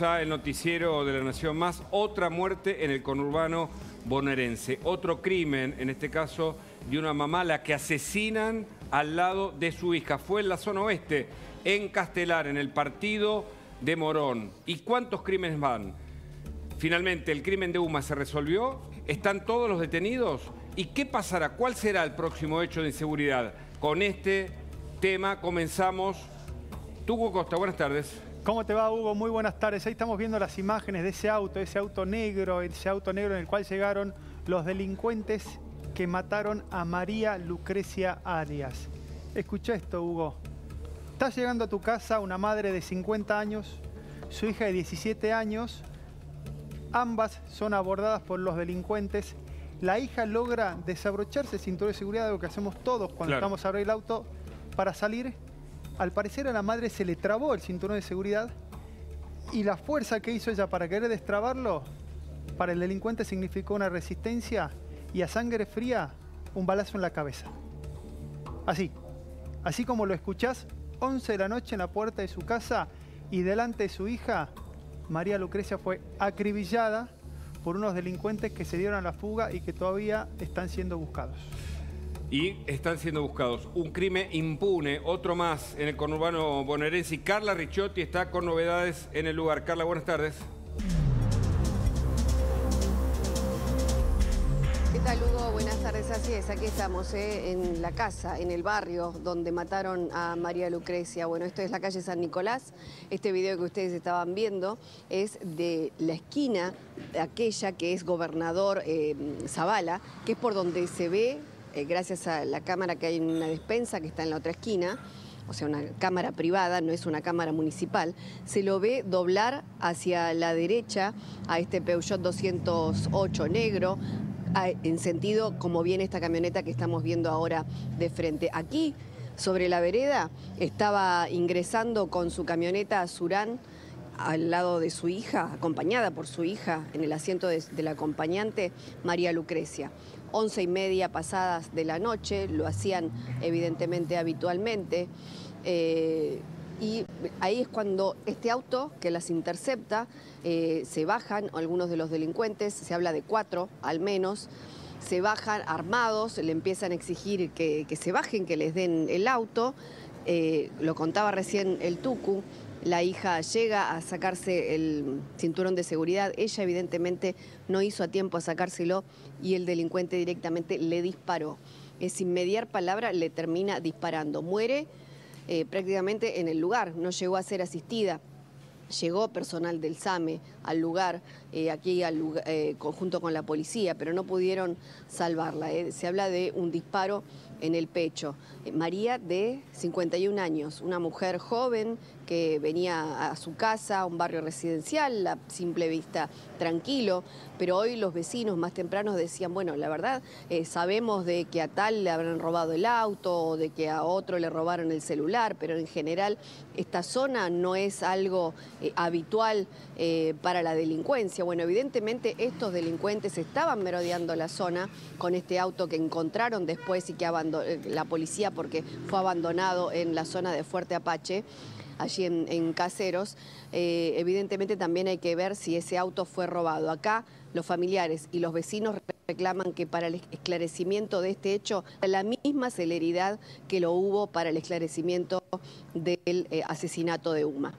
el noticiero de la Nación Más. Otra muerte en el conurbano bonaerense. Otro crimen, en este caso, de una mamá la que asesinan al lado de su hija. Fue en la zona oeste, en Castelar, en el partido de Morón. ¿Y cuántos crímenes van? Finalmente, el crimen de Uma se resolvió. ¿Están todos los detenidos? ¿Y qué pasará? ¿Cuál será el próximo hecho de inseguridad? Con este tema comenzamos. Tugo Costa, buenas tardes. ¿Cómo te va, Hugo? Muy buenas tardes. Ahí estamos viendo las imágenes de ese auto, ese auto negro, ese auto negro en el cual llegaron los delincuentes que mataron a María Lucrecia Arias. Escucha esto, Hugo. Está llegando a tu casa una madre de 50 años, su hija de 17 años. Ambas son abordadas por los delincuentes. La hija logra desabrocharse el cinturón de seguridad, algo que hacemos todos cuando estamos a abrir el auto para salir al parecer a la madre se le trabó el cinturón de seguridad y la fuerza que hizo ella para querer destrabarlo, para el delincuente significó una resistencia y a sangre fría un balazo en la cabeza. Así, así como lo escuchás, 11 de la noche en la puerta de su casa y delante de su hija, María Lucrecia fue acribillada por unos delincuentes que se dieron a la fuga y que todavía están siendo buscados y están siendo buscados. Un crimen impune, otro más en el conurbano bonaerense. Carla Ricciotti está con novedades en el lugar. Carla, buenas tardes. ¿Qué tal, Hugo? Buenas tardes. Así es, aquí estamos, eh, en la casa, en el barrio donde mataron a María Lucrecia. Bueno, esto es la calle San Nicolás. Este video que ustedes estaban viendo es de la esquina, de aquella que es gobernador eh, Zavala, que es por donde se ve eh, gracias a la cámara que hay en una despensa que está en la otra esquina, o sea, una cámara privada, no es una cámara municipal, se lo ve doblar hacia la derecha a este Peugeot 208 negro, en sentido como viene esta camioneta que estamos viendo ahora de frente. Aquí, sobre la vereda, estaba ingresando con su camioneta Surán al lado de su hija, acompañada por su hija, en el asiento del acompañante, María Lucrecia once y media pasadas de la noche, lo hacían evidentemente habitualmente. Eh, y ahí es cuando este auto que las intercepta, eh, se bajan algunos de los delincuentes, se habla de cuatro al menos, se bajan armados, le empiezan a exigir que, se bajen, que les den el auto. Eh, lo contaba recién el Tucu, la hija llega a sacarse el cinturón de seguridad, ella evidentemente no hizo a tiempo a sacárselo y el delincuente directamente le disparó. sin mediar palabra le termina disparando. Muere eh, prácticamente en el lugar, no llegó a ser asistida. Llegó personal del SAME al lugar, eh, aquí al eh, junto con la policía, pero no pudieron salvarla. Se habla de un disparo en el pecho. María de 51 años, una mujer joven que venía a su casa, a un barrio residencial, a simple vista tranquilo, pero hoy los vecinos más tempranos decían, bueno, la verdad, eh, sabemos de que a tal le habrán robado el auto o de que a otro le robaron el celular, pero en general esta zona no es algo eh, habitual eh, para la delincuencia. Bueno, evidentemente estos delincuentes estaban merodeando la zona con este auto que encontraron después y que la policía porque fue abandonado en la zona de Fuerte Apache allí en, Caseros, eh, evidentemente también hay que ver si ese auto fue robado. Acá los familiares y los vecinos reclaman que para el esclarecimiento de este hecho, la misma celeridad que lo hubo para el esclarecimiento del eh, asesinato de Uma.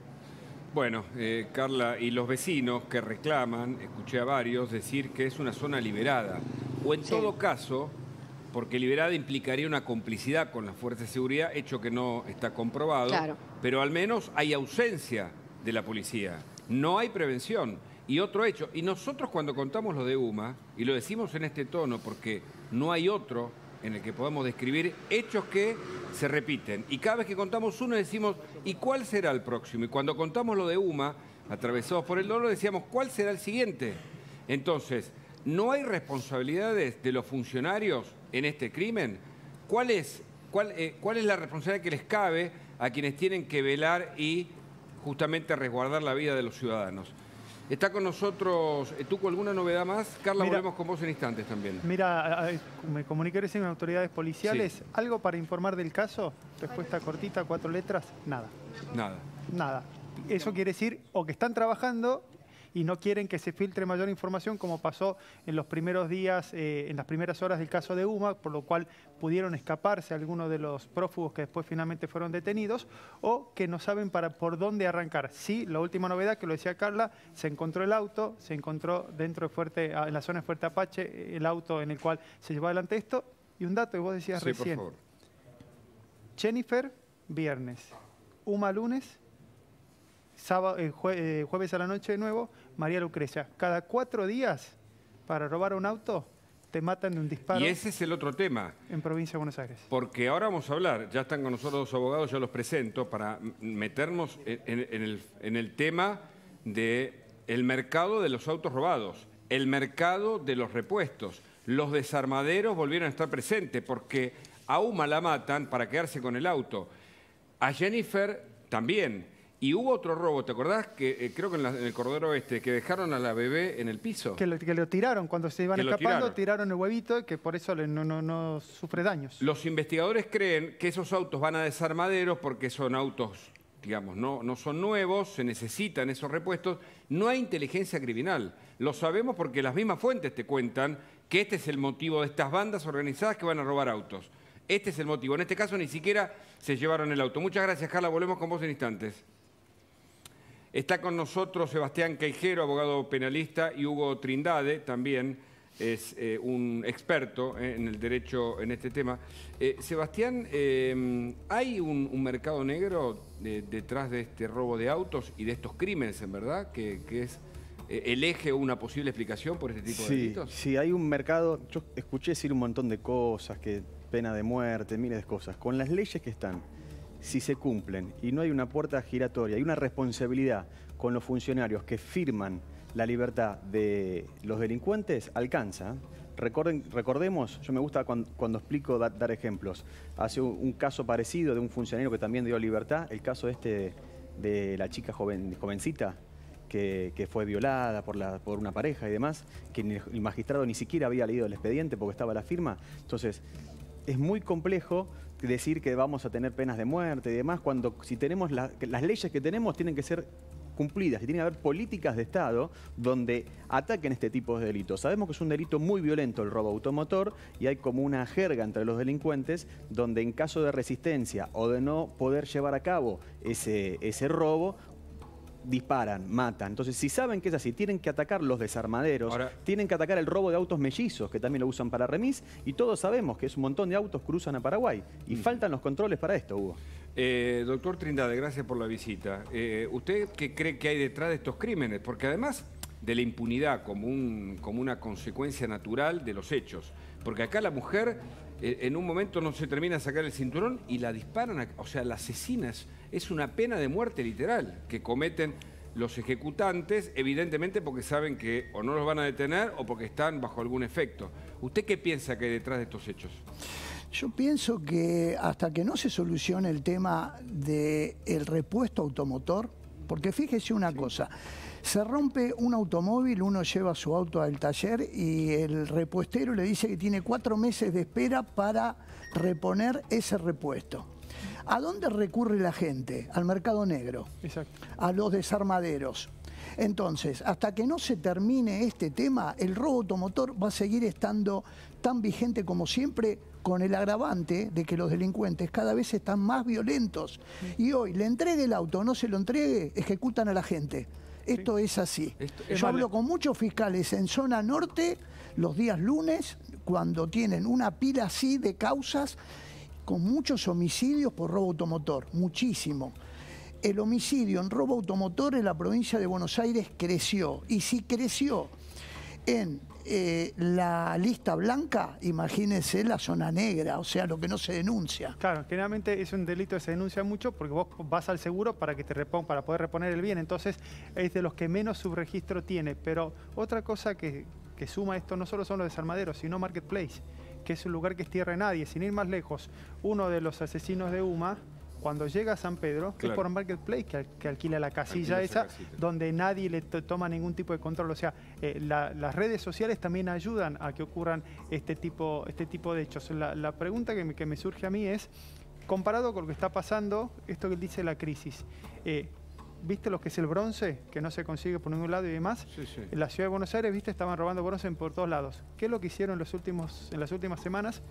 Bueno, eh, Carla, y los vecinos que reclaman, escuché a varios decir que es una zona liberada, o en todo caso, porque liberada implicaría una complicidad con las fuerzas de seguridad, hecho que no está comprobado, pero al menos hay ausencia de la policía, no hay prevención. Y otro hecho, y nosotros cuando contamos lo de UMA, y lo decimos en este tono porque no hay otro en el que podamos describir hechos que se repiten. Y cada vez que contamos uno decimos, ¿y cuál será el próximo? Y cuando contamos lo de UMA, atravesados por el dolor, decíamos, ¿cuál será el siguiente? Entonces, ¿no hay responsabilidades de los funcionarios en este crimen? ¿Cuál es, cuál, eh, ¿Cuál es la responsabilidad que les cabe a quienes tienen que velar y justamente resguardar la vida de los ciudadanos? Está con nosotros, eh, ¿tú con alguna novedad más? Carla, volvemos con vos en instantes también. Mira, me comuniqué recién con autoridades policiales. ¿Algo para informar del caso? Respuesta cortita, cuatro letras, nada. Nada. Nada. Eso quiere decir o que están trabajando y no quieren que se filtre mayor información como pasó en los primeros días, eh, en las primeras horas del caso de UMA, por lo cual pudieron escaparse algunos de los prófugos que después finalmente fueron detenidos, o que no saben para, por dónde arrancar. Sí, la última novedad, que lo decía Carla, se encontró el auto, se encontró dentro de Fuerte, ah, en la zona de Fuerte Apache, el auto en el cual se llevó adelante esto, y un dato que vos decías recién. Jennifer, viernes. Uma, lunes sábado, eh, eh, jueves a la noche de nuevo, María Lucrecia. Cada cuatro días, para robar un auto, te matan de un disparo. Y ese es el otro tema. En provincia de Buenos Aires. Porque ahora vamos a hablar, ya están con nosotros los abogados, yo los presento, para meternos en, el, tema del el mercado de los autos robados, el mercado de los repuestos. Los desarmaderos volvieron a estar presentes porque a Uma la matan para quedarse con el auto. A Jennifer también. Y hubo otro robo, ¿te acordás? Que eh, creo que en, el corredor oeste, que dejaron a la bebé en el piso. Que lo, que lo tiraron, cuando se iban escapando, tiraron. el huevito, que por eso no, no, sufre daños. Los investigadores creen que esos autos van a desarmaderos porque son autos, digamos, no, no son nuevos, se necesitan esos repuestos. No hay inteligencia criminal. Lo sabemos porque las mismas fuentes te cuentan que este es el motivo de estas bandas organizadas que van a robar autos. Este es el motivo. En este caso ni siquiera se llevaron el auto. Muchas gracias, Carla. Volvemos con vos en instantes. Está con nosotros Sebastián Caijero, abogado penalista, y Hugo Trindade, también es eh, un experto eh, en el derecho en este tema. Eh, Sebastián, ¿hay un, mercado negro detrás de este robo de autos y de estos crímenes, en verdad, que, es el eje o una posible explicación por este tipo de delitos? Sí, hay un mercado, yo escuché decir un montón de cosas, que pena de muerte, miles de cosas. Con las leyes que están, si se cumplen y no hay una puerta giratoria, hay una responsabilidad con los funcionarios que firman la libertad de los delincuentes, alcanza. Recordemos, yo me gusta cuando, explico dar ejemplos. Hace un, caso parecido de un funcionario que también dio libertad, el caso este de, la chica joven, jovencita que, fue violada por, la, por una pareja y demás, que el magistrado ni siquiera había leído el expediente porque estaba la firma. Entonces, es muy complejo decir que vamos a tener penas de muerte y demás, cuando si tenemos las leyes que tenemos tienen que ser cumplidas y tiene que haber políticas de Estado donde ataquen este tipo de delitos. Sabemos que es un delito muy violento el robo automotor y hay como una jerga entre los delincuentes donde en caso de resistencia o de no poder llevar a cabo ese, ese robo, disparan, matan. Entonces, si saben que es así, tienen que atacar los desarmaderos, tienen que atacar el robo de autos mellizos, que también lo usan para remis, y todos sabemos que es un montón de autos cruzan a Paraguay. Y mm. faltan los controles para esto, Hugo. Eh, doctor Trindade, gracias por la visita. Eh, ¿Usted qué cree que hay detrás de estos crímenes? Porque además de la impunidad como, un, como una consecuencia natural de los hechos, porque acá la mujer en un momento no se termina de sacar el cinturón y la disparan, o sea, la asesinas es una pena de muerte literal que cometen los ejecutantes, evidentemente porque saben que o no los van a detener o porque están bajo algún efecto. ¿Usted qué piensa que hay detrás de estos hechos? Yo pienso que hasta que no se solucione el tema del repuesto automotor, porque fíjese una cosa, se rompe un automóvil, uno lleva su auto al taller y el repuestero le dice que tiene cuatro meses de espera para reponer ese repuesto. ¿A dónde recurre la gente? Al mercado negro, a los desarmaderos. Entonces, hasta que no se termine este tema, el robo automotor va a seguir estando tan vigente como siempre, con el agravante de que los delincuentes cada vez están más violentos. Y hoy, le entregue el auto o no se lo entregue, ejecutan a la gente. Esto es así. Yo hablo con muchos fiscales en zona norte los días lunes, cuando tienen una pila así de causas con muchos homicidios por robo automotor, muchísimo. El homicidio en robo automotor en la provincia de Buenos Aires creció. Y si creció en eh, la lista blanca, imagínense la zona negra, o sea, lo que no se denuncia. Claro, generalmente es un delito que se denuncia mucho porque vos vas al seguro para que te para poder reponer el bien, entonces es de los que menos subregistro tiene. Pero otra cosa que, que suma esto no solo son los desarmaderos, sino Marketplace que es un lugar que es tierra de nadie. Sin ir más lejos, uno de los asesinos de UMA, cuando llega a San Pedro, que es por Marketplace, que, alquila la casilla esa, donde nadie le toma ningún tipo de control. O sea, eh, las redes sociales también ayudan a que ocurran este tipo, este tipo de hechos. La, pregunta que me, surge a mí es, comparado con lo que está pasando, esto que dice la crisis, eh, ¿viste lo que es el bronce? Que no se consigue por ningún lado y demás. Sí, sí. En la ciudad de Buenos Aires, ¿viste? Estaban robando bronce por todos lados. ¿Qué es lo que hicieron en, los últimos, en las últimas semanas?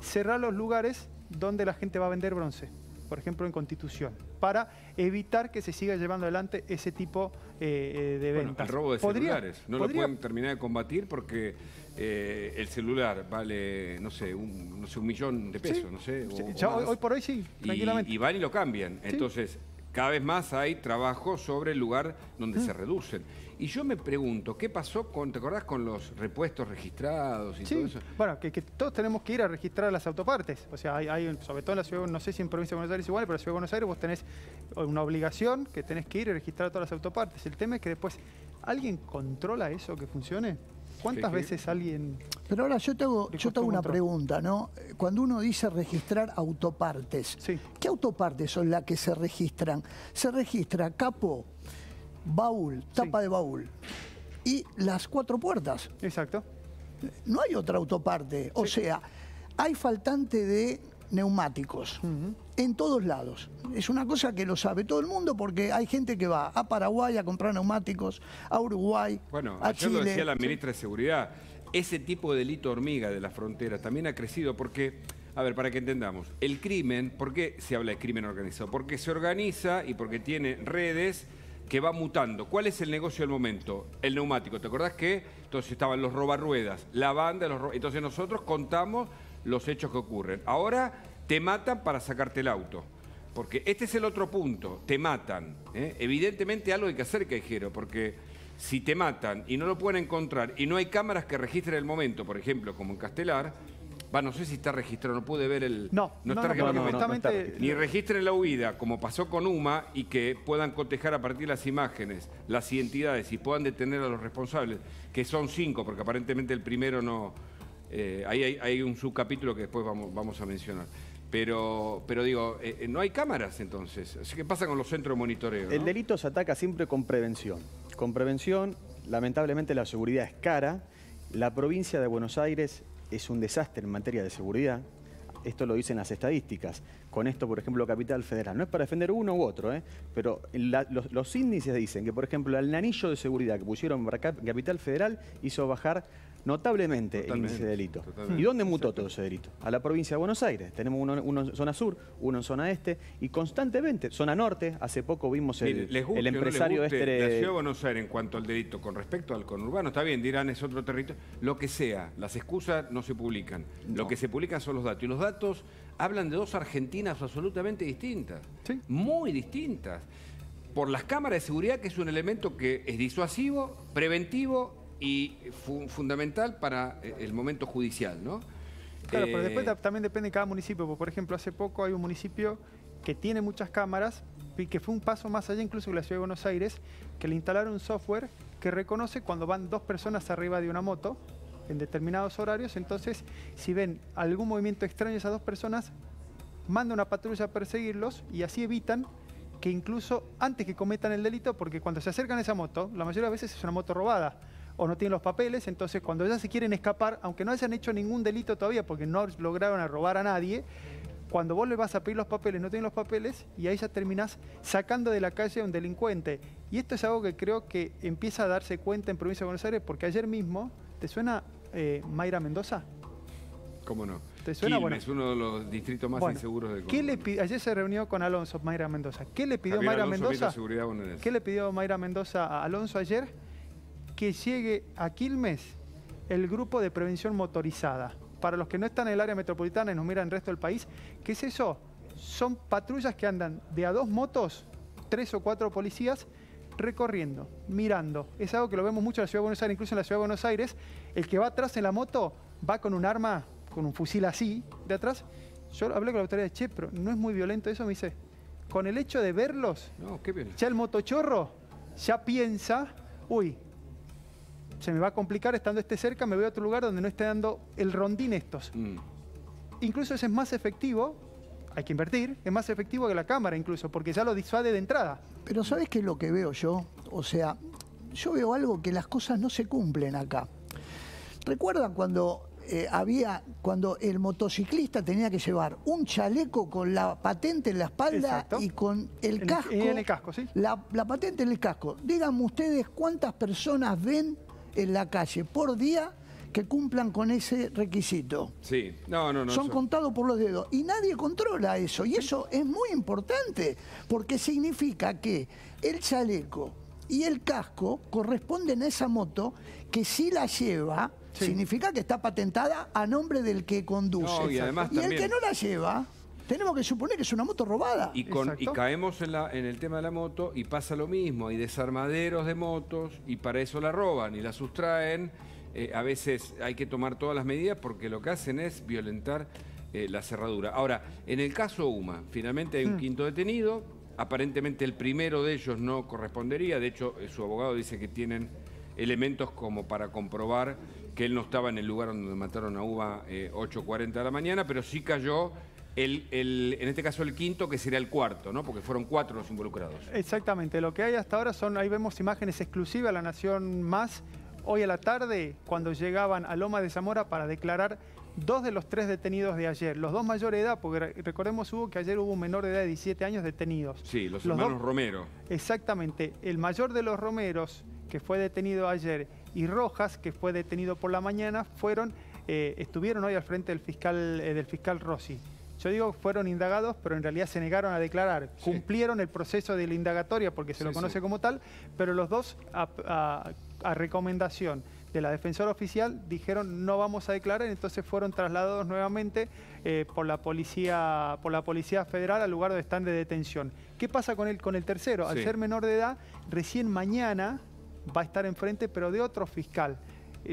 Cerrar los lugares donde la gente va a vender bronce. Por ejemplo, en Constitución. Para evitar que se siga llevando adelante ese tipo eh, eh, de Bueno, ventas. el robo de celulares. No podría- lo pueden terminar de combatir porque eh, el celular vale, no sé, un, no sé, un millón de pesos, Sí, no sé. o hoy, por hoy sí, tranquilamente. Y, van y lo cambian. Entonces, cada vez más hay trabajo sobre el lugar donde Mm. se reducen. Y yo me pregunto, ¿qué pasó con, ¿te acordás con los repuestos registrados y Sí, todo eso? bueno, que, que todos tenemos que ir a registrar las autopartes. O sea, hay, hay, sobre todo en la ciudad, no sé si en provincia de Buenos Aires igual, pero en la ciudad de Buenos Aires vos tenés una obligación que tenés que ir y registrar todas las autopartes. El tema es que después, ¿alguien controla eso que funcione? ¿Cuántas veces alguien... Pero ahora yo te hago, yo te hago una pregunta, ¿no? Cuando uno dice registrar autopartes, Sí. ¿qué autopartes son las que se registran? Se registra capo, baúl, tapa de baúl y las cuatro puertas. Exacto. No hay otra autoparte. O sea, hay faltante de neumáticos en todos lados. Es una cosa que lo sabe todo el mundo porque hay gente que va a Paraguay a comprar neumáticos, a Uruguay, Bueno, a ayer Chile. lo decía la ministra de Seguridad, ese tipo de delito hormiga de la frontera también ha crecido porque, a ver, para que entendamos, el crimen, ¿por qué se habla de crimen organizado? Porque se organiza y porque tiene redes que va mutando. ¿Cuál es el negocio del momento? El neumático. ¿Te acordás que entonces estaban los robarruedas, la banda, los entonces nosotros contamos los hechos que ocurren. Ahora te matan para sacarte el auto. Porque este es el otro punto, te matan. ¿eh? Evidentemente algo hay que hacer, Cajero, porque si te matan y no lo pueden encontrar y no hay cámaras que registren el momento, por ejemplo, como en Castelar, va, no sé si está registrado, no pude ver el... No, no, está no, registrado. no, no. Ni registren la huida, como pasó con UMA, y que puedan cotejar a partir de las imágenes, las identidades y puedan detener a los responsables, que son cinco, porque aparentemente el primero no... eh, ahí hay, hay un subcapítulo que después vamos, vamos a mencionar. Pero, pero digo, eh, eh, no hay cámaras entonces. Que pasa con los centros de monitoreo. El no? delito se ataca siempre con prevención. Con prevención, lamentablemente la seguridad es cara. La provincia de Buenos Aires es un desastre en materia de seguridad. Esto lo dicen las estadísticas. Con esto, por ejemplo, Capital Federal. No es para defender uno u otro, ¿eh? pero la- los, los índices dicen que, por ejemplo, el anillo de seguridad que pusieron para Cap- Capital Federal hizo bajar notablemente el Totalmente, índice de delito. totalmente. ¿Y dónde mutó todo ese delito? A la provincia de Buenos Aires. Tenemos uno, uno en zona sur, uno en zona este, y constantemente, zona norte, hace poco vimos el, Mire, les guste el o no les empresario guste, este... La ciudad de Buenos Aires en cuanto al delito con respecto al conurbano, está bien, dirán es otro territorio, lo que sea, las excusas no se publican. Lo que se publican son los datos. Y los datos hablan de dos Argentinas absolutamente distintas. Sí. Muy distintas. Por las cámaras de seguridad, que es un elemento que es disuasivo, preventivo y fu- fundamental para eh, el momento judicial, ¿no? Claro, pero Eh, después ta- también depende de cada municipio. porque, Por ejemplo, hace poco hay un municipio que tiene muchas cámaras y que fue un paso más allá incluso que la Ciudad de Buenos Aires, que le instalaron un software que reconoce cuando van dos personas arriba de una moto en determinados horarios. Entonces, si ven algún movimiento extraño de esas dos personas, manda una patrulla a perseguirlos y así evitan que incluso antes que cometan el delito, porque cuando se acercan a esa moto, la mayoría de veces es una moto robada o no tienen los papeles, entonces cuando ya se quieren escapar, aunque no hayan hecho ningún delito todavía porque no lograron robar a nadie, cuando vos le vas a pedir los papeles, no tienen los papeles y ahí ya terminás sacando de la calle a un delincuente. Y esto es algo que creo que empieza a darse cuenta en Provincia de Buenos Aires porque ayer mismo, ¿te suena eh, Mayra Mendoza? ¿Cómo no? ¿Te suena? Quilmes, uno de los distritos más Bueno, inseguros del ¿qué le conurbano. pi- Ayer se reunió con Alonso Mayra Mendoza. ¿Qué le pidió Javier Mayra Alonso, Mendoza? ¿Qué le pidió Mayra Mendoza a Alonso ayer? Que llegue a Quilmes el grupo de prevención motorizada. Para los que no están en el área metropolitana y nos miran el resto del país, ¿qué es eso? Son patrullas que andan de a dos motos, tres o cuatro policías, recorriendo, mirando. Es algo que lo vemos mucho en la Ciudad de Buenos Aires, incluso en la Ciudad de Buenos Aires. El que va atrás en la moto va con un arma, con un fusil así, de atrás. Yo hablé con la autoridad de Che, pero no es muy violento eso, me dice. Con el hecho de verlos, No, qué bien. ya el motochorro ya piensa, uy, se me va a complicar estando este cerca, me voy a otro lugar donde no esté dando el rondín estos. Mm. Incluso ese es más efectivo, hay que invertir, es más efectivo que la cámara incluso, porque ya lo disuade de entrada. Pero ¿sabes qué es lo que veo yo? O sea, yo veo algo que las cosas no se cumplen acá. ¿Recuerdan cuando eh, había, cuando el motociclista tenía que llevar un chaleco con la patente en la espalda Exacto. y con el En- casco. en el casco, sí. La, la patente en el casco. Díganme ustedes cuántas personas ven en la calle por día que cumplan con ese requisito. Sí, no, no, no. Son eso- contados por los dedos. Y nadie controla eso. Y eso es muy importante, porque significa que el chaleco y el casco corresponden a esa moto que si la lleva, Sí. significa que está patentada a nombre del que conduce. No, y además el también- que no la lleva, tenemos que suponer que es una moto robada. Y, con- y Exacto. caemos en, la- en el tema de la moto y pasa lo mismo. Hay desarmaderos de motos y para eso la roban y la sustraen. Eh, a veces hay que tomar todas las medidas porque lo que hacen es violentar eh, la cerradura. Ahora, en el caso UMA, finalmente hay un quinto detenido. Aparentemente el primero de ellos no correspondería. De hecho, eh, su abogado dice que tienen elementos como para comprobar que él no estaba en el lugar donde mataron a Uva eh, 8.40 de la mañana, pero sí cayó el, el- en este caso el quinto, que sería el cuarto, ¿no? Porque fueron cuatro los involucrados. Exactamente, lo que hay hasta ahora son, ahí vemos imágenes exclusivas, La Nación Más, hoy a la tarde, cuando llegaban a Loma de Zamora para declarar dos de los tres detenidos de ayer, los dos mayores de edad, porque re- recordemos Hugo que ayer hubo un menor de edad de 17 años detenidos. Sí, los, Los hermanos dos- Romero. Exactamente, el mayor de los Romeros, que fue detenido ayer, y Rojas, que fue detenido por la mañana, fueron, eh, estuvieron hoy al frente del fiscal, eh, del fiscal Rossi. Yo digo fueron indagados, pero en realidad se negaron a declarar. Sí. Cumplieron el proceso de la indagatoria porque se Sí, lo conoce sí. como tal, pero los dos, a, a- a recomendación de la defensora oficial, dijeron no vamos a declarar, entonces fueron trasladados nuevamente eh, por, la policía, por la Policía Federal al lugar donde están de detención. ¿Qué pasa con el, con el tercero? Al ser menor de edad, recién mañana va a estar enfrente, pero de otro fiscal.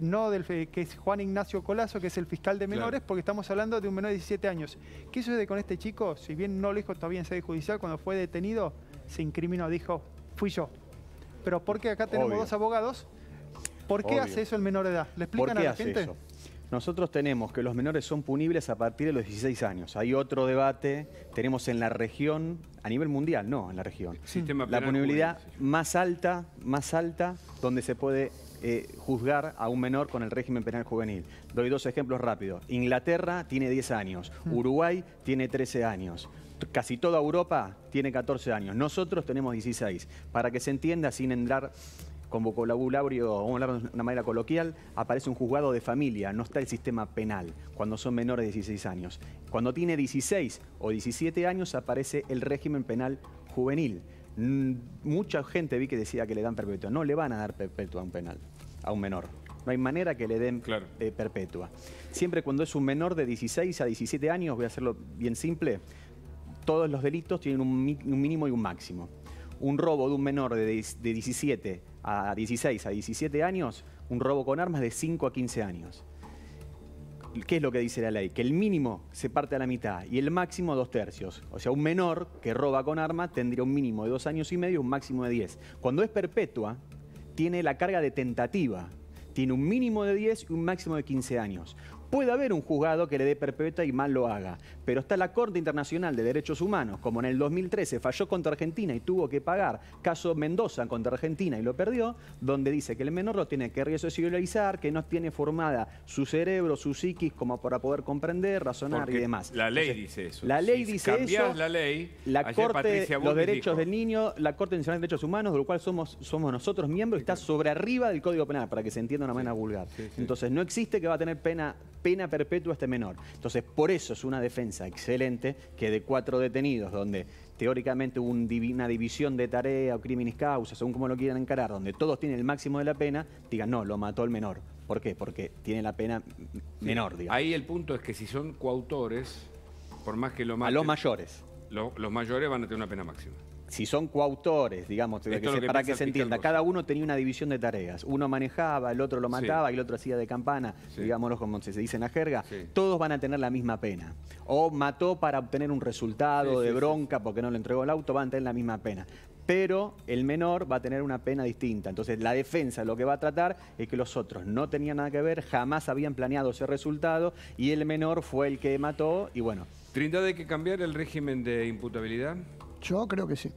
No del fe- que es Juan Ignacio Colazo, que es el fiscal de menores, Claro. porque estamos hablando de un menor de 17 años. ¿Qué sucede con este chico? Si bien no lo dijo todavía en sede judicial, cuando fue detenido, se incriminó, dijo, fui yo. Pero ¿por qué acá tenemos Obvio. dos abogados? ¿Por qué Obvio. hace eso el menor de edad? ¿Le ¿Por explican qué a la hace gente? eso? Nosotros tenemos que los menores son punibles a partir de los 16 años. Hay otro debate, tenemos en la región, a nivel mundial, no en la región. Sistema La punibilidad más alta, más alta, donde se puede eh, juzgar a un menor con el régimen penal juvenil. Doy dos ejemplos rápidos. Inglaterra tiene 10 años, Uruguay tiene 13 años. Casi toda Europa tiene 14 años. Nosotros tenemos 16. Para que se entienda sin entrar con vocabulario, vamos a hablar de una manera coloquial, aparece un juzgado de familia, no está el sistema penal, cuando son menores de 16 años. Cuando tiene 16 o 17 años aparece el régimen penal juvenil. Mm, Mucha gente vi que decía que le dan perpetua. No le van a dar perpetua a un penal, a un menor. No hay manera que le den Claro. eh, perpetua. Siempre cuando es un menor de 16 a 17 años, voy a hacerlo bien simple, todos los delitos tienen un, mínimo y un máximo. Un robo de un menor de, dis- de 17 a 16 a 17 años, un robo con armas de 5 a 15 años. ¿Qué es lo que dice la ley? Que el mínimo se parte a la mitad y el máximo dos tercios. O sea, un menor que roba con arma tendría un mínimo de dos años y medio y un máximo de 10. Cuando es perpetua, tiene la carga de tentativa. Tiene un mínimo de 10 y un máximo de 15 años. Puede haber un juzgado que le dé perpetua y mal lo haga, pero está la Corte Internacional de Derechos Humanos, como en el 2013 falló contra Argentina y tuvo que pagar, caso Mendoza contra Argentina y lo perdió, donde dice que el menor lo tiene que resocializar, que no tiene formada su cerebro, su psiquis como para poder comprender, razonar Porque y demás. La ley Entonces, dice eso. La ley Si dice eso. la ley, La Corte, los derechos dijo- del niño, la Corte Nacional de Derechos Humanos, de lo cual somos, somos nosotros miembros, está sobre arriba del Código Penal, para que se entienda de una manera vulgar. sí, sí. Entonces, no existe que va a tener pena, pena perpetua este menor. Entonces, por eso es una defensa excelente que de cuatro detenidos, donde teóricamente hubo una división de tarea o crímenes causa, según como lo quieran encarar, donde todos tienen el máximo de la pena, digan, no, lo mató el menor. ¿Por qué? Porque tiene la pena menor, digamos. Ahí el punto es que si son coautores, por más que lo A maten, los mayores. lo- los mayores van a tener una pena máxima. Si son coautores, digamos, que se- que para que se entienda, cada uno tenía una división de tareas. Uno manejaba, el otro lo mataba y el otro hacía de campana, Sí. digámoslo como se dice en la jerga. Sí. Todos van a tener la misma pena. O mató para obtener un resultado de bronca porque no le entregó el auto, van a tener la misma pena. Pero el menor va a tener una pena distinta. Entonces, la defensa lo que va a tratar es que los otros no tenían nada que ver, jamás habían planeado ese resultado y el menor fue el que mató y bueno, Trindade, ¿hay que cambiar el régimen de imputabilidad? Yo creo que sí.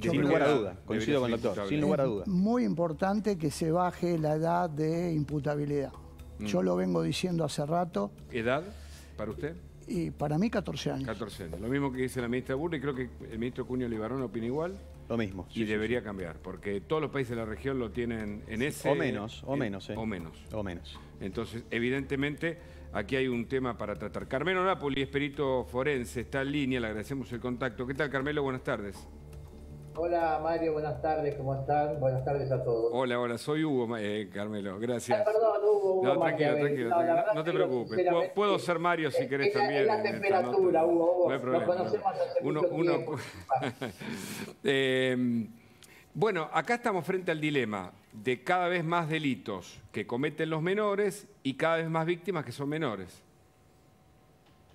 Yo sin lugar a duda, coincido con el doctor, sin lugar a Es duda. Muy importante que se baje la edad de imputabilidad. Yo lo vengo diciendo hace rato. ¿Edad para usted? Y para mí 14 años. 14 años. Lo mismo que dice la ministra Burri, creo que el ministro Cuño Libarón opina igual. Lo mismo. y debería cambiar, porque todos los países de la región lo tienen en ese... O menos, o menos. Eh. O menos. O menos. Entonces, evidentemente, aquí hay un tema para tratar. Carmelo Napoli, espíritu forense, está en línea, le agradecemos el contacto. ¿Qué tal, Carmelo? Buenas tardes. Hola Mario, buenas tardes, ¿cómo están? Buenas tardes a todos. Hola, hola, soy Hugo, eh, Carmelo, gracias. Ah, perdón, Hugo, Hugo No, tranquilo, tranquilo, no, no te preocupes. Puedo, puedo, ser Mario si querés es también. La, es la temperatura, no, Hugo, Hugo. No hay problema. Nos conocemos hace uno, mucho uno... tiempo. eh, bueno, acá estamos frente al dilema de cada vez más delitos que cometen los menores y cada vez más víctimas que son menores.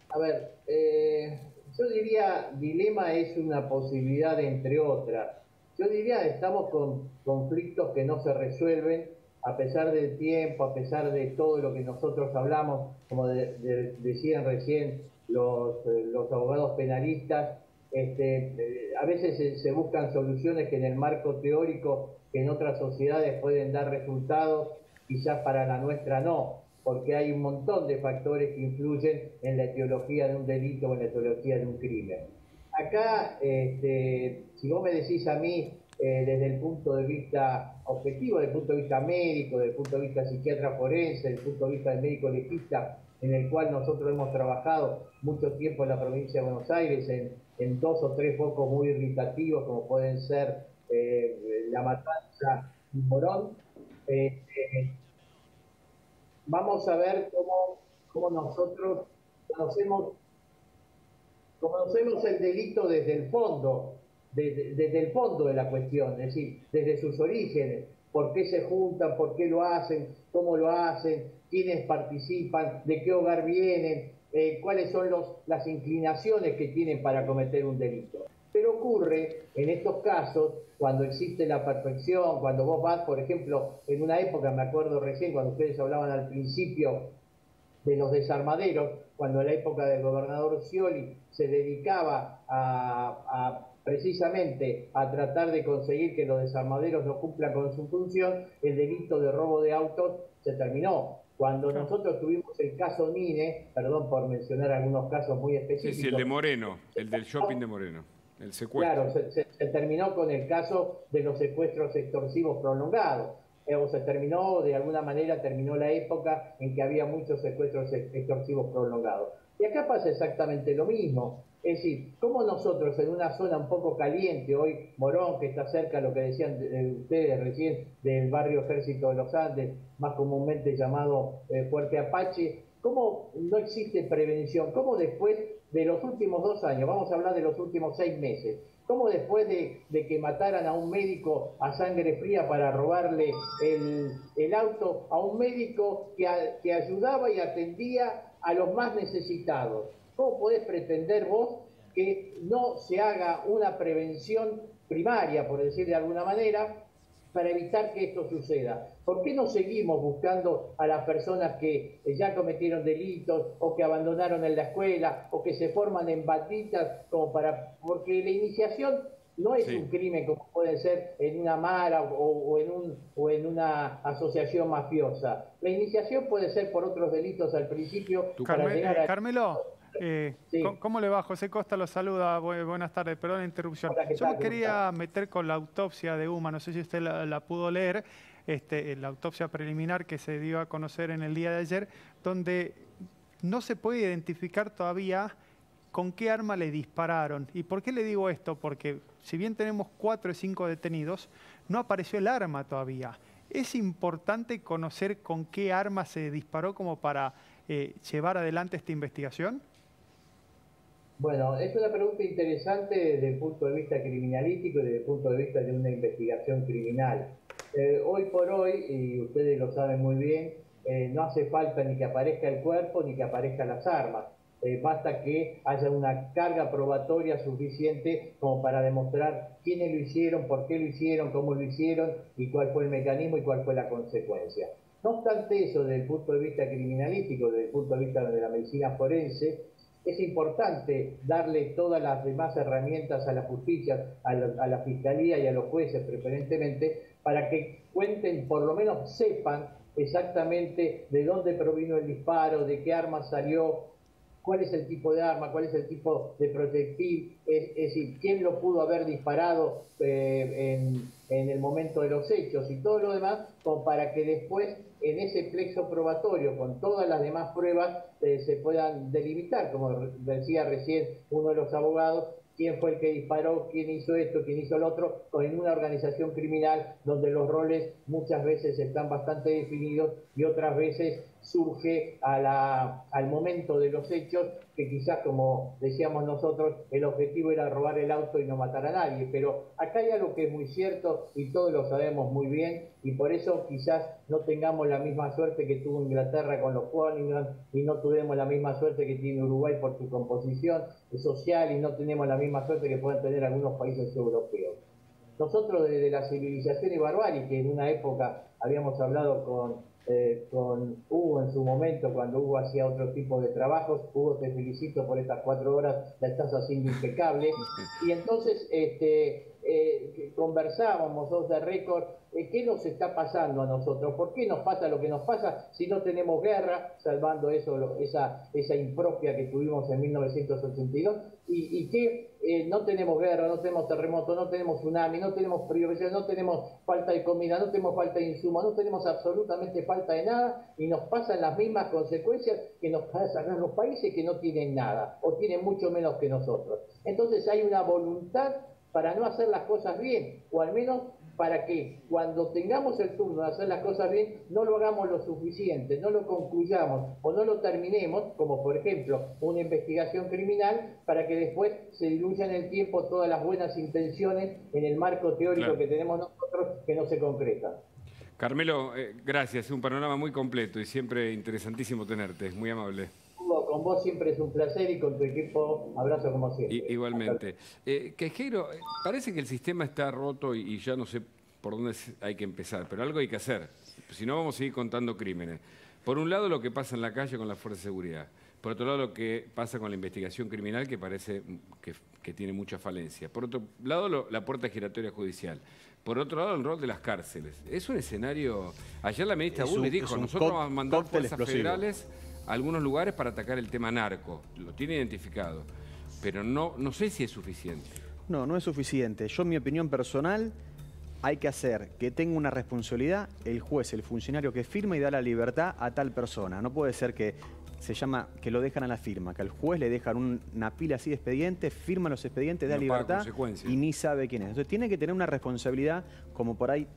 A ver, eh, yo diría, dilema es una posibilidad entre otras. Yo diría, estamos con conflictos que no se resuelven a pesar del tiempo, a pesar de todo lo que nosotros hablamos, como de, de, decían recién los, los abogados penalistas, este, a veces se, se, buscan soluciones que en el marco teórico, que en otras sociedades pueden dar resultados, quizás para la nuestra no porque hay un montón de factores que influyen en la etiología de un delito o en la etiología de un crimen. Acá, este, si vos me decís a mí, eh, desde el punto de vista objetivo, desde el punto de vista médico, desde el punto de vista psiquiatra forense, desde el punto de vista del médico legista, en el cual nosotros hemos trabajado mucho tiempo en la provincia de Buenos Aires, en, en dos o tres focos muy irritativos, como pueden ser eh, la matanza y Morón, eh, vamos a ver cómo, cómo nosotros conocemos, conocemos el delito desde el fondo, desde, el fondo de la cuestión, es decir, desde sus orígenes, por qué se juntan, por qué lo hacen, cómo lo hacen, quiénes participan, de qué hogar vienen, eh, cuáles son los, las inclinaciones que tienen para cometer un delito. Pero ocurre en estos casos cuando existe la perfección, cuando vos vas, por ejemplo, en una época, me acuerdo recién cuando ustedes hablaban al principio de los desarmaderos, cuando en la época del gobernador Scioli se dedicaba a, precisamente a tratar de conseguir que los desarmaderos no cumplan con su función, el delito de robo de autos se terminó. Cuando nosotros tuvimos el caso Mine, perdón por mencionar algunos casos muy específicos. Sí, sí, el de Moreno, el del shopping de Moreno. El secuestro. Claro, se, se, se, terminó con el caso de los secuestros extorsivos prolongados. Eh, o se terminó, de alguna manera, terminó la época en que había muchos secuestros extorsivos prolongados. Y acá pasa exactamente lo mismo. Es decir, como nosotros en una zona un poco caliente, hoy Morón, que está cerca, lo que decían de, ustedes recién, del barrio Ejército de los Andes, más comúnmente llamado eh, Fuerte Apache, ¿cómo no existe prevención? ¿Cómo después de los últimos dos años, vamos a hablar de los últimos seis meses, cómo después de, de que mataran a un médico a sangre fría para robarle el, auto, a un médico que ayudaba y atendía a los más necesitados, ¿cómo podés pretender vos que no se haga una prevención primaria, por decir de alguna manera, para evitar que esto suceda? ¿Por qué no seguimos buscando a las personas que ya cometieron delitos o que abandonaron en la escuela o que se forman en batitas como para porque la iniciación no es sí. un crimen como puede ser en una mara o, o, en un, o en una asociación mafiosa. La iniciación puede ser por otros delitos al principio. Carme para llegar a... Carmelo, eh, sí. ¿Cómo le va? José Costa lo saluda. Buenas tardes, perdón la interrupción. Hola, Yo me quería meter con la autopsia de Uma, no sé si usted la, la pudo leer, este, la autopsia preliminar que se dio a conocer en el día de ayer, donde no se puede identificar todavía con qué arma le dispararon. ¿Y por qué le digo esto? Porque si bien tenemos cuatro o cinco detenidos, no apareció el arma todavía. ¿Es importante conocer con qué arma se disparó como para eh, llevar adelante esta investigación? Bueno, es una pregunta interesante desde el punto de vista criminalístico y desde el punto de vista de una investigación criminal. Eh, hoy por hoy, y ustedes lo saben muy bien, eh, no hace falta ni que aparezca el cuerpo ni que aparezcan las armas. Eh, basta que haya una carga probatoria suficiente como para demostrar quiénes lo hicieron, por qué lo hicieron, cómo lo hicieron y cuál fue el mecanismo y cuál fue la consecuencia. No obstante eso, desde el punto de vista criminalístico, desde el punto de vista de la medicina forense, es importante darle todas las demás herramientas a la justicia, a la, a la, fiscalía y a los jueces preferentemente, para que cuenten, por lo menos sepan exactamente de dónde provino el disparo, de qué arma salió, cuál es el tipo de arma, cuál es el tipo de proyectil, es, decir, quién lo pudo haber disparado eh, en, el momento de los hechos y todo lo demás, como para que después en ese plexo probatorio, con todas las demás pruebas, eh, se puedan delimitar, como decía recién uno de los abogados, quién fue el que disparó, quién hizo esto, quién hizo lo otro, en una organización criminal donde los roles muchas veces están bastante definidos y otras veces surge al momento de los hechos, que quizás como decíamos nosotros, el objetivo era robar el auto y no matar a nadie, pero acá hay algo que es muy cierto y todos lo sabemos muy bien y por eso quizás no tengamos la misma suerte que tuvo Inglaterra con los Juanigan y no tuvimos la misma suerte que tiene Uruguay por su composición social y no tenemos la misma suerte que pueden tener algunos países europeos. Nosotros desde la civilización y que en una época habíamos hablado con eh, con Hugo en su momento, cuando Hugo hacía otro tipo de trabajos. Hugo, te felicito por estas cuatro horas, la estás haciendo impecable. Y entonces este, eh, conversábamos dos de récord, eh, ¿qué nos está pasando a nosotros? ¿Por qué nos pasa lo que nos pasa si no tenemos guerra, salvando eso, esa, esa impropia que tuvimos en 1982? ¿Y, y qué eh, no tenemos guerra, no tenemos terremoto, no tenemos tsunami, no tenemos privacidad, no tenemos falta de comida, no tenemos falta de insumos, no tenemos absolutamente falta de nada y nos pasan las mismas consecuencias que nos pasan a los países que no tienen nada o tienen mucho menos que nosotros. Entonces hay una voluntad para no hacer las cosas bien, o al menos para que cuando tengamos el turno de hacer las cosas bien, no lo hagamos lo suficiente, no lo concluyamos o no lo terminemos, como por ejemplo una investigación criminal, para que después se diluyan en el tiempo todas las buenas intenciones en el marco teórico que tenemos nosotros que no se concretan. Carmelo, eh, gracias, es un panorama muy completo y siempre interesantísimo tenerte, muy amable con vos siempre es un placer y con tu equipo abrazo como siempre. igualmente. Eh, Quejero, eh, parece que el sistema está roto y, ya no sé por dónde hay que empezar, pero algo hay que hacer. Si no, vamos a seguir contando crímenes. Por un lado, lo que pasa en la calle con la fuerza de seguridad. Por otro lado, lo que pasa con la investigación criminal, que parece que, tiene mucha falencia. Por otro lado, la puerta giratoria judicial. Por otro lado, el rol de las cárceles. Es un escenario... Ayer la ministra Bulnes dijo, nosotros vamos a mandar fuerzas federales algunos lugares para atacar el tema narco. Lo tiene identificado. Pero no, no sé si es suficiente. No, no es suficiente. Yo, en mi opinión personal, hay que hacer que tenga una responsabilidad el juez, el funcionario que firma y da la libertad a tal persona. No puede ser que se llama que lo dejan a la firma, que al juez le dejan una pila así de expedientes, firma los expedientes, da libertad y ni sabe quién es. Entonces tiene que tener una responsabilidad como por ahí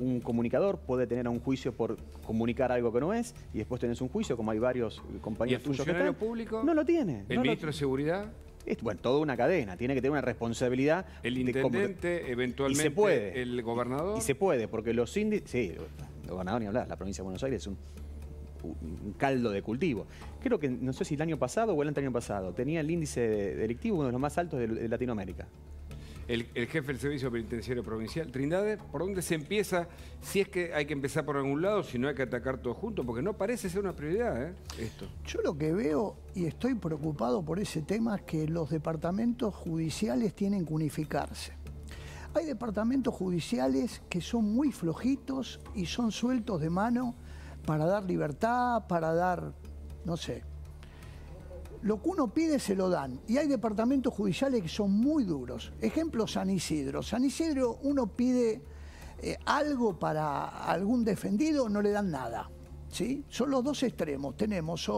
un comunicador puede tener un juicio por comunicar algo que no es y después tenés un juicio, como hay varios compañeros ¿Y el funcionario público? No lo tiene. ¿El ministro de Seguridad? Es, bueno, toda una cadena, tiene que tener una responsabilidad. El intendente, eventualmente, se puede. el gobernador. Y se puede, porque los índices, sí, el gobernador ni hablar, la provincia de Buenos Aires es un, caldo de cultivo. Creo que, no sé si el año pasado o el año pasado, tenía el índice delictivo uno de los más altos de Latinoamérica el, jefe del Servicio Penitenciario Provincial. Trindade, ¿por dónde se empieza? Si es que hay que empezar por algún lado, si no hay que atacar todo junto, porque no parece ser una prioridad ¿eh? esto. Yo lo que veo y estoy preocupado por ese tema es que los departamentos judiciales tienen que unificarse. Hay departamentos judiciales que son muy flojitos y son sueltos de mano para dar libertad, para dar, no sé, lo que uno pide se lo dan. Y hay departamentos judiciales que son muy duros. Ejemplo, San Isidro. San Isidro uno pide eh, algo para algún defendido, no le dan nada. ¿sí? Son los dos extremos. Tenemos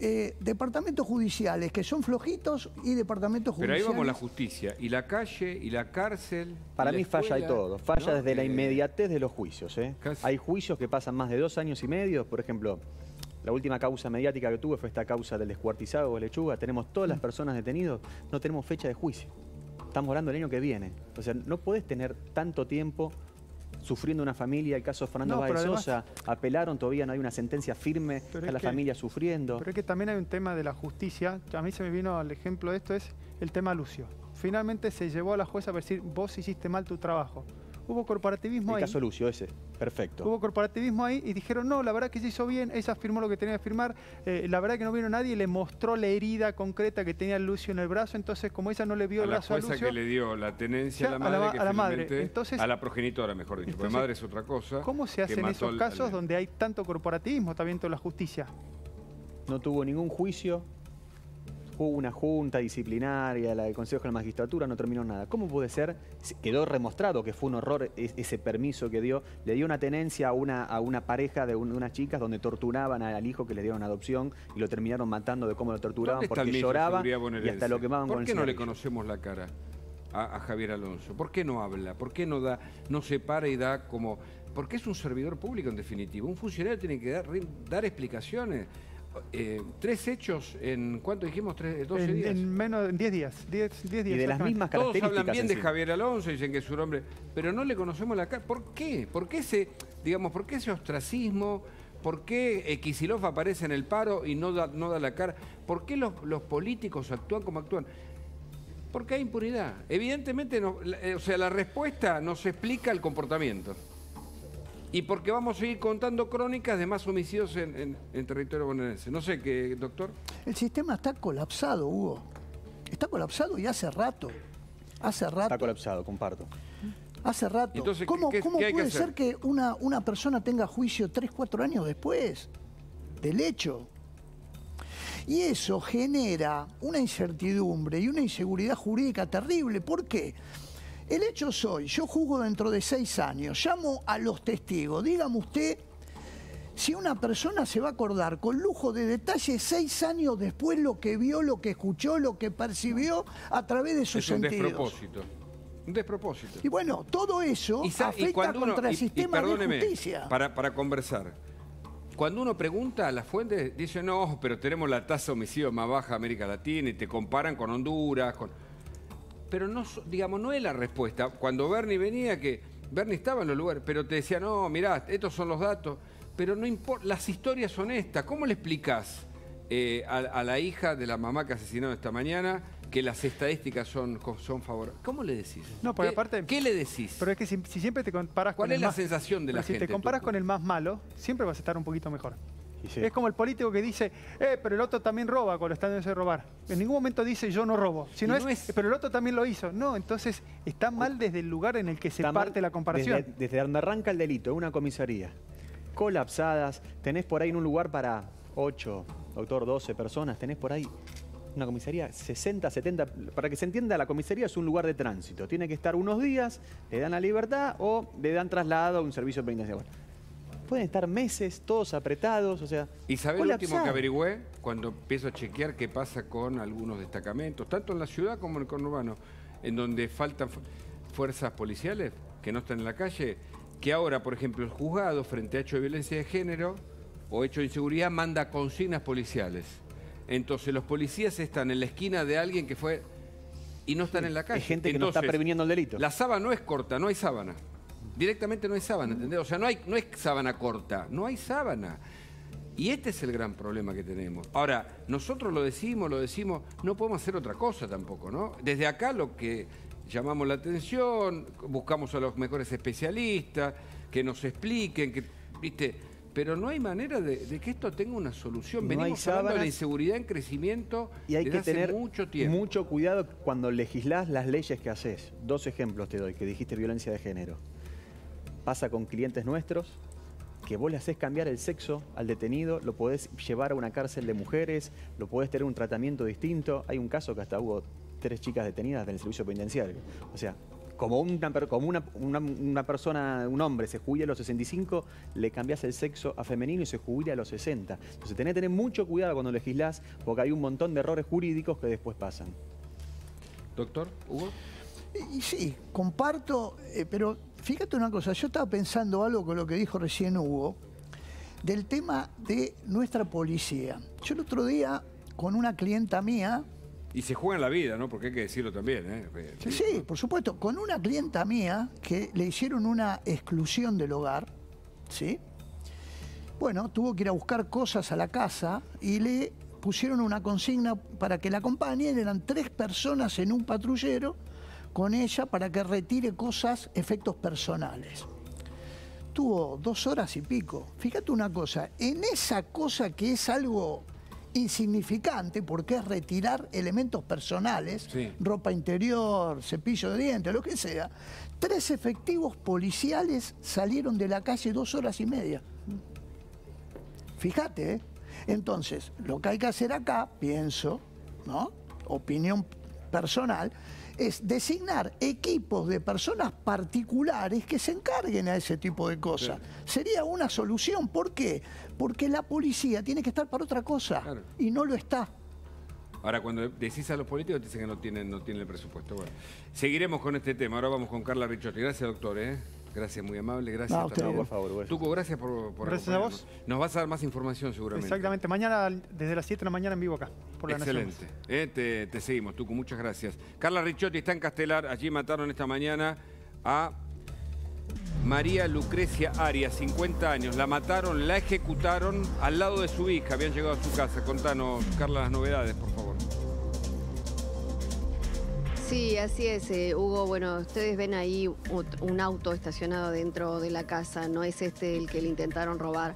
eh, departamentos judiciales que son flojitos y departamentos judiciales... Pero ahí vamos la justicia. ¿Y la calle? ¿Y la cárcel? Para mí falla de todo. Falla desde la inmediatez de los juicios. ¿eh? Hay juicios que pasan más de dos años y medio. Por ejemplo, la última causa mediática que tuve fue esta causa del descuartizado de lechuga. Tenemos todas las mm. personas detenidas, no tenemos fecha de juicio. Estamos hablando del año que viene. O sea, no podés tener tanto tiempo sufriendo una familia, el caso de Fernando no, Sosa, apelaron, todavía no hay una sentencia firme, a la familia sufriendo. Pero es que también hay un tema de la justicia, a mí se me vino el ejemplo de esto, es el tema Lucio. Finalmente se llevó a la jueza a decir, vos hiciste mal tu trabajo. Hubo corporativismo El ahí. caso Lucio, ese. Perfecto. Hubo corporativismo ahí y dijeron, no, la verdad que se hizo bien, ella firmó lo que tenía que firmar, eh, la verdad que no vino nadie y le mostró la herida concreta que tenía Lucio en el brazo, entonces como ella no le vio a el la brazo a jueza Lucio, que le dio la tenencia a la a la madre, que a la madre. Entonces- a la progenitora, mejor dicho, porque madre es otra cosa. ¿cómo se hacen esos al- casos al- donde hay tanto corporativismo también dentro de la justicia? No tuvo ningún juicio. Hubo una junta disciplinaria, la del Consejo de la Magistratura, no terminó nada. ¿Cómo puede ser? Se- Quedó remostrado que fue un horror es- ese permiso que dio. Le dio una tenencia a una, a una pareja de, un- de unas chicas donde torturaban al hijo que le dieron adopción y lo terminaron matando de cómo lo torturaban ¿Dónde está el porque lloraba y hasta lo quemaban ¿Por con el qué no le conocemos la cara a, a Javier Alonso? ¿Por qué no habla? ¿Por qué no da, no se para y da como... Porque es un servidor público en definitiva. Un funcionario tiene que dar, dar explicaciones. Eh, tres hechos en, ¿cuánto dijimos? Tres, 12 En, días. en menos de 10 días. 10, 10 días Y de las mismas Todos características. hablan bien de encima. Javier Alonso, dicen que es un hombre, pero no le conocemos la cara. ¿Por qué? ¿Por qué ese, digamos, por qué ese ostracismo? ¿Por qué eh, Kicillof aparece en el paro y no da, no da la cara? ¿Por qué los, los políticos actúan como actúan? Porque hay impunidad. Evidentemente, no- eh, o sea, la respuesta nos explica el comportamiento. Y porque vamos a seguir contando crónicas de más homicidios en, en- en territorio bonaerense. No sé qué, doctor. El sistema está colapsado, Hugo. Está colapsado y hace rato. Hace Está rato. colapsado, comparto. Hace rato. Entonces, ¿qué- ¿Cómo, qué- cómo qué hay que puede ser que una, una persona tenga juicio 3, 4 años después del hecho? Y eso genera una incertidumbre y una inseguridad jurídica terrible. ¿Por qué? El hecho es hoy, yo juzgo dentro de seis años, llamo a los testigos, dígame usted si una persona se va a acordar con lujo de detalle seis años después lo que vio, lo que escuchó, lo que percibió a través de sus es un sentidos. despropósito. Un despropósito. Y bueno, todo eso Y afecta uno- contra el y- y sistema de justicia. Para, para conversar. Cuando uno pregunta a las fuentes, dice, no, pero tenemos la tasa de homicidio más baja de América Latina y te comparan con Honduras. Con... Pero no, digamos, no es la respuesta. Cuando Bernie venía, que Bernie estaba en los lugares, pero te decía, no, mirá, estos son los datos. Pero no importa, las historias son estas. ¿Cómo le explicás eh, a, a la hija de la mamá que asesinaron esta mañana que las estadísticas son, son favorables? ¿Cómo le decís? No, porque ¿Qué- aparte- ¿Qué le decís? Pero es que si, si siempre te comparas ¿Cuál con es el la más- sensación de la pero si gente, te comparas con el más malo, siempre vas a estar un poquito mejor. Sí. Es como el político que dice, eh, pero el otro también roba cuando está en ese robar. En ningún momento dice yo no robo. Si Y no, no es, es- pero el otro también lo hizo. No, entonces está mal desde el lugar en el que se Está parte la comparación. Desde, desde donde arranca el delito, en una comisaría. Colapsadas, tenés por ahí en un lugar para 8, doctor, 12 personas, tenés por ahí una comisaría 60, 70. Para que se entienda, la comisaría es un lugar de tránsito. Tiene que estar unos días, le dan la libertad o le dan traslado a un servicio penitenciario. Pueden estar meses, todos apretados, o sea. ¿Y sabés lo último que averigüé? Cuando empiezo a chequear qué pasa con algunos destacamentos, tanto en la ciudad como en el conurbano, en donde faltan fu- fuerzas policiales que no están en la calle, que ahora, por ejemplo, el juzgado frente a hechos de violencia de género o hechos de inseguridad manda consignas policiales. Entonces los policías están en la esquina de alguien que fue y no están en la calle. Hay gente que no está previniendo el delito. La sábana no es corta, no hay sábana. Directamente no hay sábana, ¿entendés? O sea, no, hay, no es sábana corta, no hay sábana. Y este es el gran problema que tenemos. Ahora, nosotros lo decimos, lo decimos, no podemos hacer otra cosa tampoco, ¿no? Desde acá lo que llamamos la atención, buscamos a los mejores especialistas, que nos expliquen, que, ¿viste? Pero no hay manera de, de que esto tenga una solución. No hay Venimos hablando de la inseguridad en crecimiento Y hay desde que hace tener mucho tiempo. mucho cuidado cuando legislás las leyes que haces. Dos ejemplos te doy, que dijiste violencia de género. Pasa con clientes nuestros, que vos le haces cambiar el sexo al detenido, lo podés llevar a una cárcel de mujeres, lo podés tener un tratamiento distinto. Hay un caso que hasta hubo tres chicas detenidas del servicio penitenciario. O sea, como una, como una, una- una persona, un hombre se jubila a los 65, le cambiás el sexo a femenino y se jubila a los 60. Entonces tenés que tener mucho cuidado cuando legislás, porque hay un montón de errores jurídicos que después pasan. Doctor, Hugo. Y sí, comparto, eh, pero fíjate una cosa, yo estaba pensando algo con lo que dijo recién Hugo, del tema de nuestra policía. Yo el otro día, con una clienta mía, Y se juega en la vida, ¿no? Porque hay que decirlo también, ¿eh? sí, sí, por supuesto, con una clienta mía que le hicieron una exclusión del hogar, ¿sí? Bueno, tuvo que ir a buscar cosas a la casa y le pusieron una consigna para que la acompañen, eran tres personas en un patrullero con ella para que retire cosas, efectos personales. Tuvo dos horas y pico. Fíjate una cosa, en esa cosa que es algo insignificante, porque es retirar elementos personales, Sí. ropa interior, cepillo de dientes, lo que sea, tres efectivos policiales salieron de la calle dos horas y media. Fíjate, ¿eh? Entonces, lo que hay que hacer acá, pienso, ¿no? Opinión personal, es designar equipos de personas particulares que se encarguen a ese tipo de cosas. Sería una solución. ¿Por qué? Porque la policía tiene que estar para otra cosa Claro. y no lo está. Ahora, cuando decís a los políticos, te dicen que no tienen, no tienen el presupuesto. Bueno, seguiremos con este tema. Ahora vamos con Carla Ricciotti. Gracias, doctor. ¿eh? Gracias, muy amable. Gracias. No, usted. por favor. Tuco, gracias por, por Gracias a vos. Nos vas a dar más información seguramente. Exactamente, mañana desde las 7 de la mañana en vivo acá, por la. Excelente. Eh, te, te seguimos, Tuco. Muchas gracias. Carla Ricciotti está en Castelar. Allí mataron esta mañana a María Lucrecia Arias, 50 años. La mataron, la ejecutaron al lado de su hija. Habían llegado a su casa. Contanos, Carla, las novedades, por favor. Sí, así es, eh, Hugo. Bueno, ustedes ven ahí un auto estacionado dentro de la casa. No es este el que le intentaron robar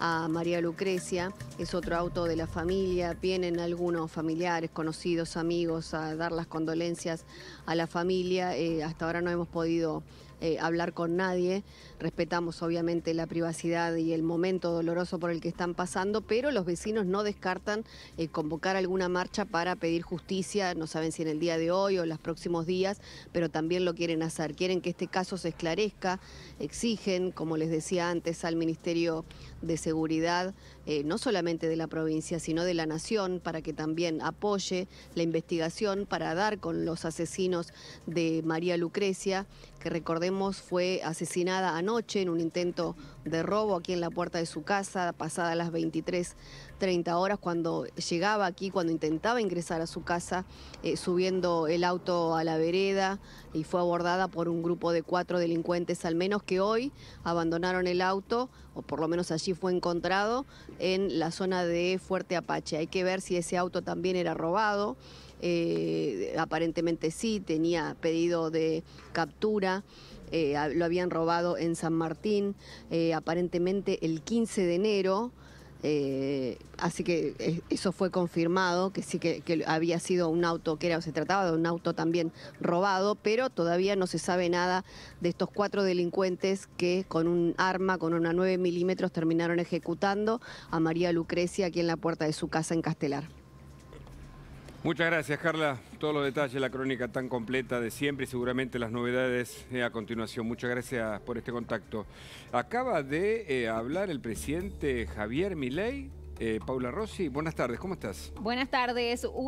a María Lucrecia. Es otro auto de la familia. Vienen algunos familiares, conocidos, amigos a dar las condolencias a la familia. Eh, hasta ahora no hemos podido eh, hablar con nadie. Respetamos obviamente la privacidad y el momento doloroso por el que están pasando, pero los vecinos no descartan eh, convocar alguna marcha para pedir justicia. No saben si en el día de hoy o en los próximos días, pero también lo quieren hacer. Quieren que este caso se esclarezca. Exigen, como les decía antes, al Ministerio de Seguridad, eh, no solamente de la provincia, sino de la nación, para que también apoye la investigación para dar con los asesinos de María Lucrecia, que recordemos fue asesinada anoche en un intento de robo aquí en la puerta de su casa, pasada las 23.30 horas, cuando llegaba aquí, cuando intentaba ingresar a su casa, eh, subiendo el auto a la vereda y fue abordada por un grupo de cuatro delincuentes al menos que hoy abandonaron el auto, o por lo menos allí fue encontrado, en la zona de Fuerte Apache. Hay que ver si ese auto también era robado. Eh, aparentemente sí, tenía pedido de captura. Eh, lo habían robado en San Martín, eh, aparentemente el 15 de enero. eh, así que eso fue confirmado, que sí que, había sido un auto, que era, se trataba de un auto también robado, pero todavía no se sabe nada de estos cuatro delincuentes que con un arma, con una 9 milímetros, terminaron ejecutando a María Lucrecia aquí en la puerta de su casa en Castelar. Muchas gracias, Carla. Todos los detalles, la crónica tan completa de siempre y seguramente las novedades eh, a continuación. Muchas gracias por este contacto. Acaba de eh, hablar el presidente Javier Milei. Eh, Paula Rossi, buenas tardes, ¿cómo estás? Buenas tardes, Hugo.